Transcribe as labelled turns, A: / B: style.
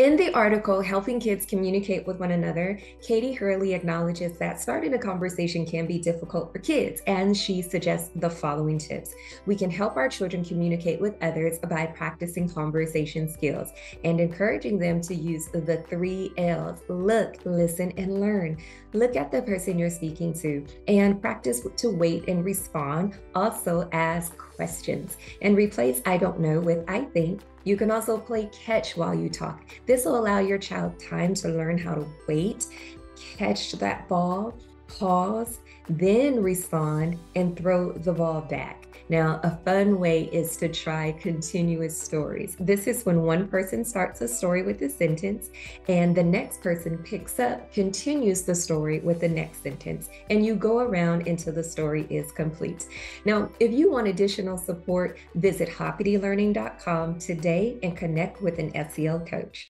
A: In the article, Helping Kids Communicate with One Another, Katie Hurley acknowledges that starting a conversation can be difficult for kids, and she suggests the following tips. We can help our children communicate with others by practicing conversation skills and encouraging them to use the three L's look, listen, and learn. Look at the person you're speaking to and practice to wait and respond. Also, ask questions and replace I don't know with I think you can also play catch while you talk. This will allow your child time to learn how to wait, catch that ball, pause, then respond and throw the ball back. Now, a fun way is to try continuous stories. This is when one person starts a story with a sentence and the next person picks up, continues the story with the next sentence, and you go around until the story is complete. Now, if you want additional support, visit hoppitylearning.com today and connect with an SEL coach.